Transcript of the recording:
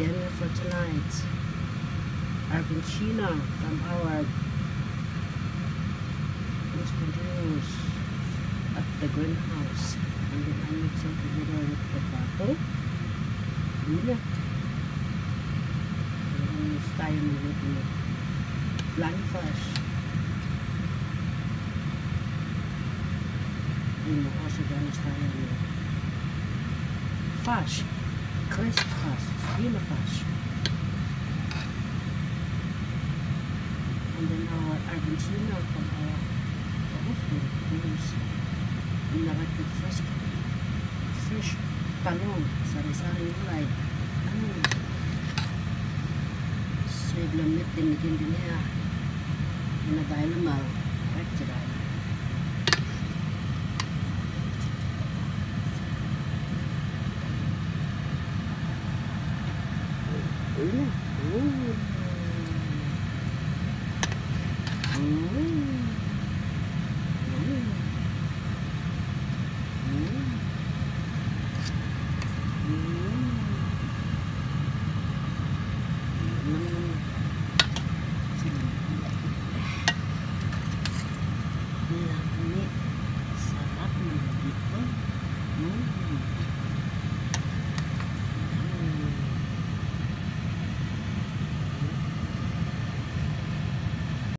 dinner for tonight. Argentina from our. Drew's at the greenhouse. And then I mix it together with potato, peanut, and style with bland fresh. And also gonna style with fish, crisp fish, fish. and then our Argentina from our husband who's narrated fresh fresh talong sari-sari gulay ano? Save lamit din din din niya inagay lamal right Sarap ng dito. Mm.